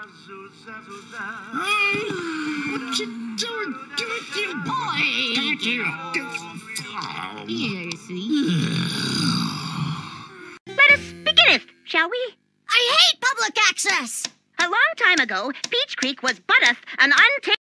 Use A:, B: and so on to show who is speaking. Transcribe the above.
A: What you doing? Give it to your boy. Give it
B: to your Here. Let us begin it, shall we?
C: I hate public access.
B: A long time ago, Peach Creek was but an un